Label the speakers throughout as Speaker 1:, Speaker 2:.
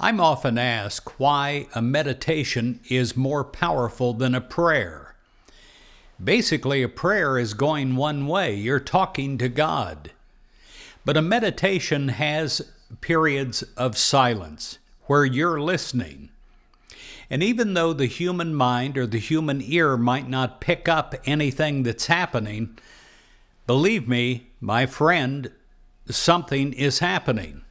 Speaker 1: I'm often asked why a meditation is more powerful than a prayer. Basically, a prayer is going one way, you're talking to God. But a meditation has periods of silence where you're listening. And even though the human mind or the human ear might not pick up anything that's happening, believe me, my friend, something is happening.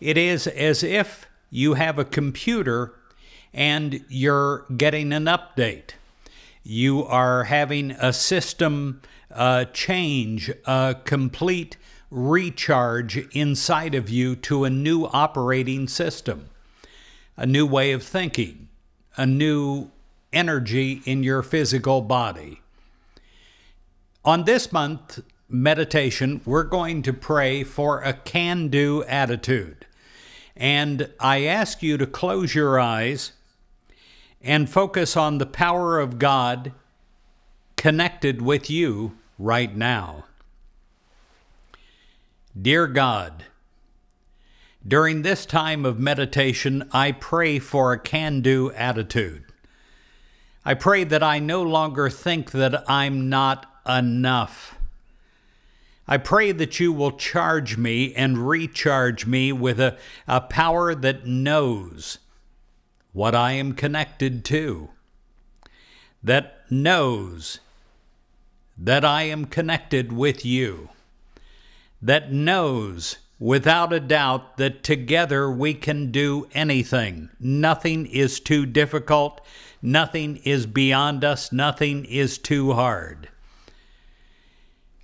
Speaker 1: It is as if you have a computer and you're getting an update. You are having a system uh, change, a complete recharge inside of you to a new operating system, a new way of thinking, a new energy in your physical body. On this month meditation, we're going to pray for a can do attitude. And I ask you to close your eyes and focus on the power of God connected with you right now. Dear God, during this time of meditation, I pray for a can do attitude. I pray that I no longer think that I'm not enough. I pray that you will charge me and recharge me with a, a power that knows what I am connected to, that knows that I am connected with you, that knows without a doubt that together we can do anything. Nothing is too difficult, nothing is beyond us, nothing is too hard.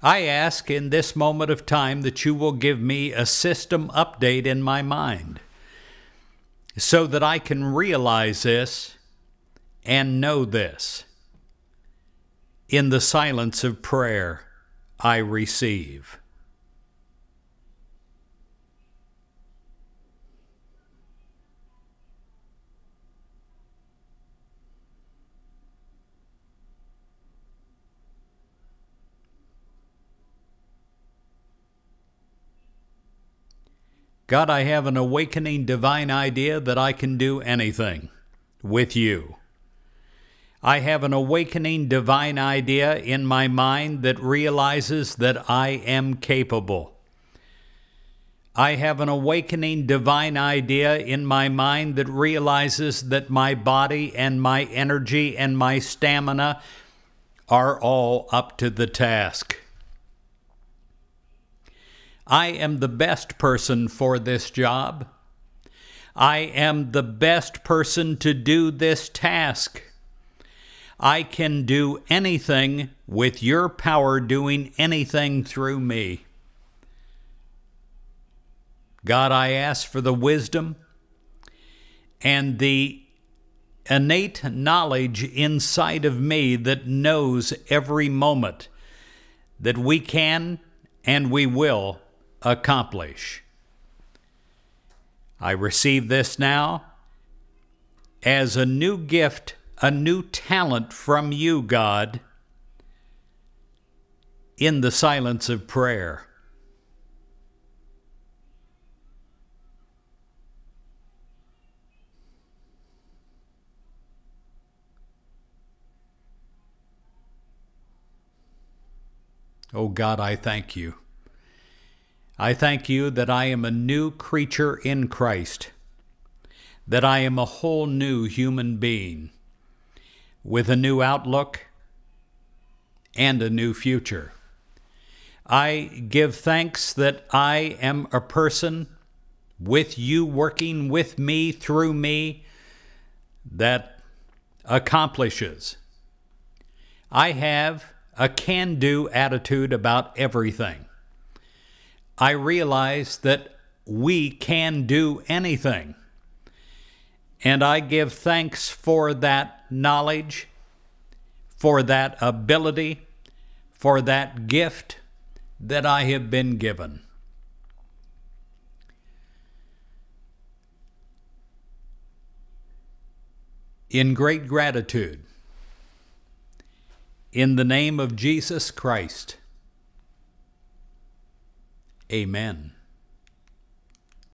Speaker 1: I ask in this moment of time that you will give me a system update in my mind so that I can realize this and know this. In the silence of prayer, I receive. God, I have an awakening divine idea that I can do anything with you. I have an awakening divine idea in my mind that realizes that I am capable. I have an awakening divine idea in my mind that realizes that my body and my energy and my stamina are all up to the task. I am the best person for this job. I am the best person to do this task. I can do anything with your power doing anything through me. God, I ask for the wisdom and the innate knowledge inside of me that knows every moment that we can and we will accomplish. I receive this now as a new gift, a new talent from you, God, in the silence of prayer. Oh God, I thank you. I thank you that I am a new creature in Christ, that I am a whole new human being with a new outlook and a new future. I give thanks that I am a person with you working with me, through me, that accomplishes. I have a can do attitude about everything. I realize that we can do anything. And I give thanks for that knowledge, for that ability, for that gift that I have been given. In great gratitude, in the name of Jesus Christ, Amen.